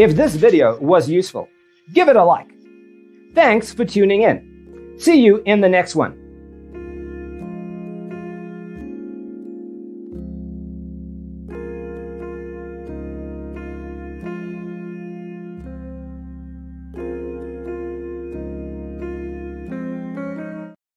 If this video was useful, give it a like. Thanks for tuning in. See you in the next one.